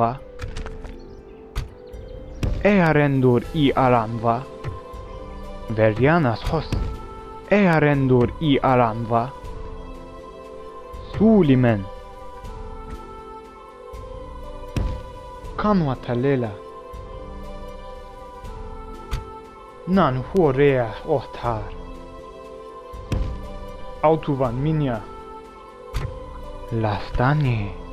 anva. Ea rendur i aranva. Verianas hos Ea rendur i aranva. Sulimen. Kanwa talela. Nan huorea ohtar. Autuvan minia Lastani.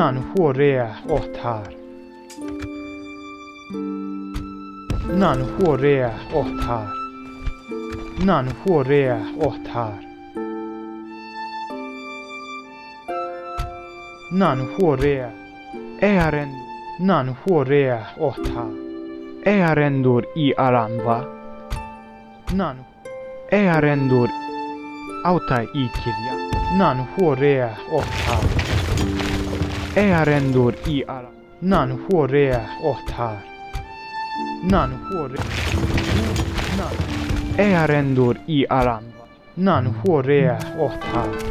nanjore othar. Nanjore othar. Nanjore othar. Nanjore ären nanjore här. Ärendor i Aranva. Nan ärendor auta i Kirja. Nanjore othar ärendur i alla. Människor är åt här. Människor ärendur i alla. Människor är åt.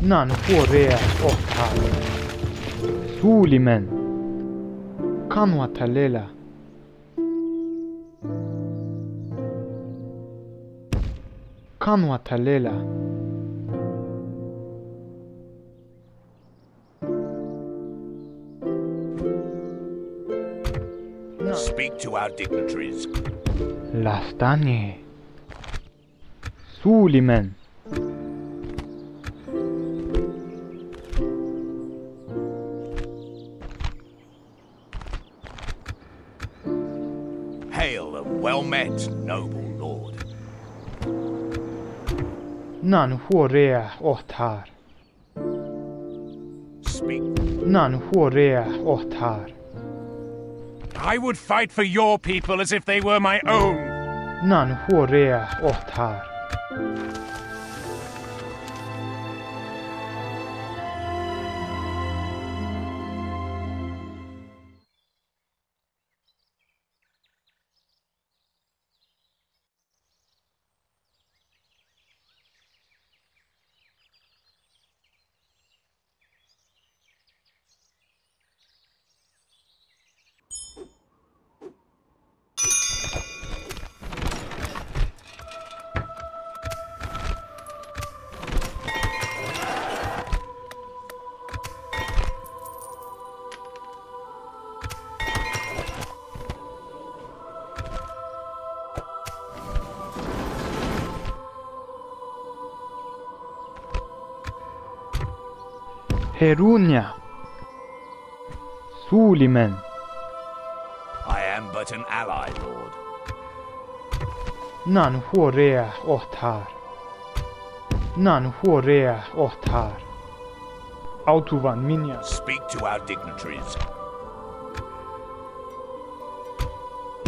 Horea ohtar. Nan horea ohtar. Sulimen. Kanwa talela. Kanwa talela. Speak to our dignitaries. Lastanie. Sulimen. Well met, noble lord. Nan ohtar. Speak. Nan ohtar. I would fight for your people as if they were my own. Nan horea ohtar. Herunia. Sulimen. I am but an ally, lord. Nan horea ohtar. Nan horea ohtar. Autuvan minja. Speak to our dignitaries.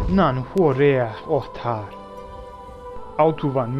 Nan horea ohtar. Autuvan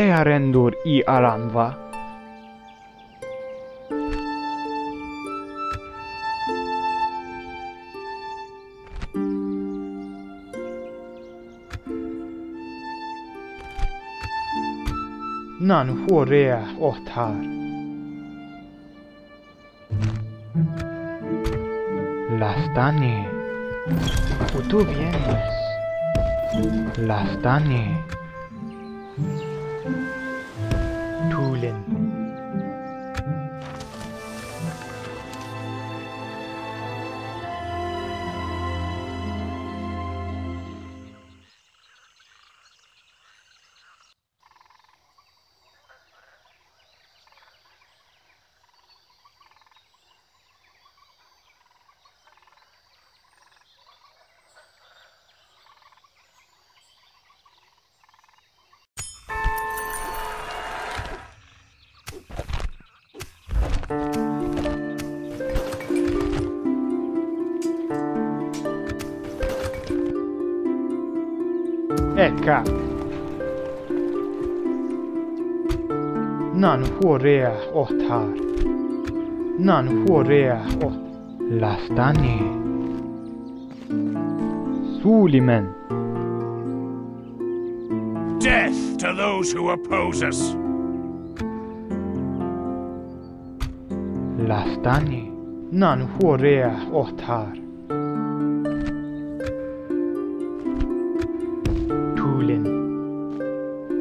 ea rânduri i alanva. نان هو ريح أوتار Lastane, tú vienes. Lastane. Lastanie. Tulen. Eka. Nan horea otar. Nan horea ot. Lastanie. Sulimen. Death to those who oppose us. Lastanie. Nan horea otar.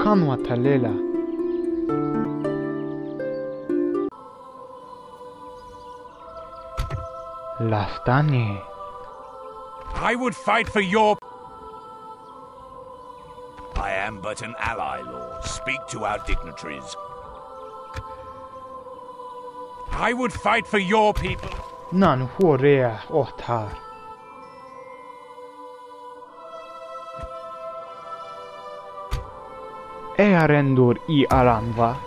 Kanwa talela. Lastanie. I would fight for your. I am but an ally, Lord. Speak to our dignitaries. I would fight for your people. Nan horea otar. Earendor i Aranva.